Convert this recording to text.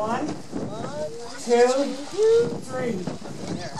One, two, three.